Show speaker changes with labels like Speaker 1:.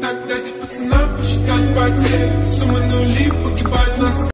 Speaker 1: Так дайте пацанам посчитать потери Сумма нули погиб